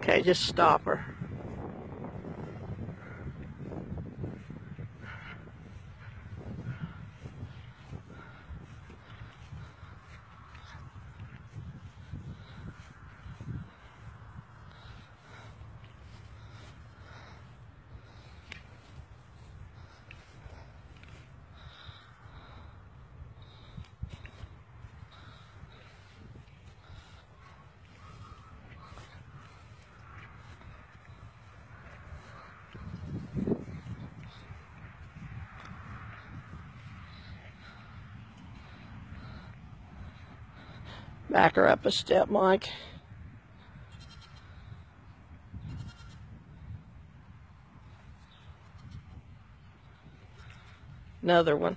Okay, just stop her. Back her up a step, Mike. Another one.